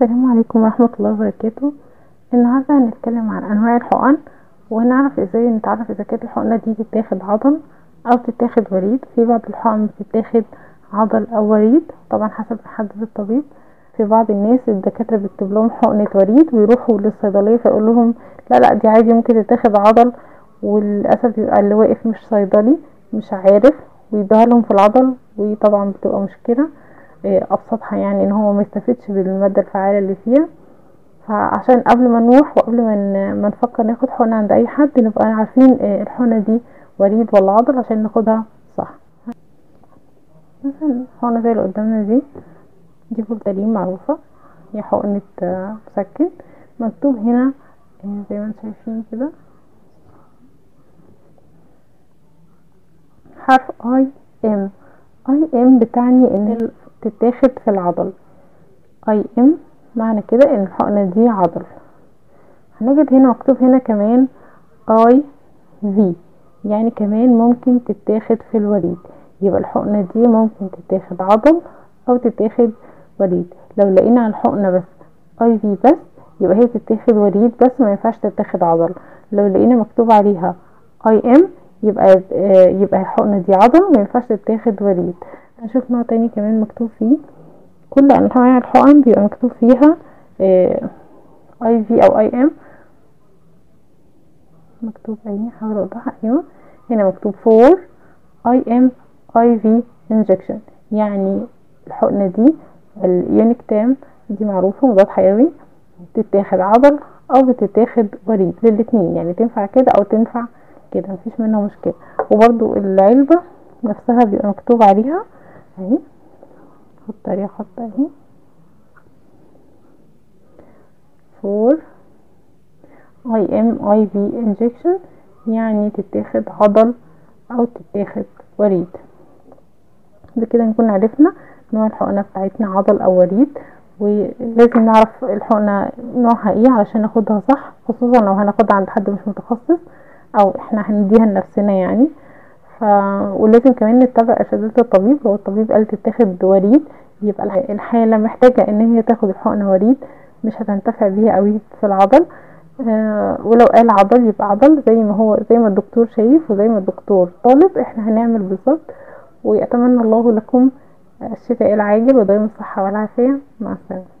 السلام عليكم ورحمة الله وبركاته. النهاردة هنتكلم عن أنواع الحقن ونعرف إزاي نتعرف إذا كانت الحقنة دي تتاخد عضل أو تتاخد وريد. في بعض الحقن بتتاخد عضل أو وريد طبعا حسب حدد الطبيب. في بعض الناس الدكاترة بيكتب لهم حقنة وريد ويروحوا للصيدلية فيقول لهم لا لا دي عادي ممكن تتاخد عضل وللأسف بيبقى اللي واقف مش صيدلي مش عارف ويديها لهم في العضل وطبعا بتبقى مشكلة. أبسطها يعني إن هو ما يستفدش بالمادة الفعالة اللي فيها. فعشان قبل ما نروح وقبل ما ما نفكر ناخد حقنة عند أي حد نبقى عارفين الحقنة دي وريد ولا عضل عشان ناخدها صح. مثلا حقنة زي اللي قدامنا دي دي فولتارين معروفة. هي حقنة مسكن. مكتوب هنا زي ما أنتم شايفين كده. حرف IM IM بتعني إن تتاخد في العضل. IM معنى كده ان الحقنة دي عضل. هنجد هنا مكتوب هنا كمان IV يعني كمان ممكن تتاخد في الوريد يبقى الحقنة دي ممكن تتاخد عضل أو تتاخد وريد لو لقينا على الحقنة بس IV بس يبقى هي تتاخد وريد بس ما ينفعش تتاخد عضل. لو لقينا مكتوب عليها IM يبقى يبقى الحقنة دي عضل ما ينفعش تتاخد وريد هنشوف نوع تاني كمان مكتوب فيه. كل أنواع الحقن بيبقى مكتوب فيها IV أو IM مكتوب اهي هحاول أوضحها. أيوه هنا مكتوب for IM IV injection يعني الحقنة دي اليونيكتام دي معروفة مضاد حيوي بتتاخد عضل أو بتتاخد وريد للاتنين. يعني تنفع كده أو تنفع كده مفيش منها مشكلة. وبرده العلبة نفسها بيبقى مكتوب عليها اهي. حط عليها خط اهي. for IM IV injection يعني تتاخد عضل أو تتاخد وريد. بكده نكون عرفنا نوع الحقنة بتاعتنا عضل أو وريد ولازم نعرف الحقنة نوعها إيه علشان ناخدها صح خصوصا لو هناخدها عند حد مش متخصص أو إحنا هنديها لنفسنا يعني. ف... ولازم كمان نتبع إرشادات الطبيب لو الطبيب قال تتاخد وريد يبقى الحالة محتاجة إن هي تاخد الحقنة وريد مش هتنتفع بيها قوي في العضل. آه ولو قال عضل يبقى عضل زي ما هو زي ما الدكتور شايف وزي ما الدكتور طالب إحنا هنعمل بالظبط. ويتمنى الله لكم الشفاء العاجل ودائما الصحة والعافية. مع السلامة.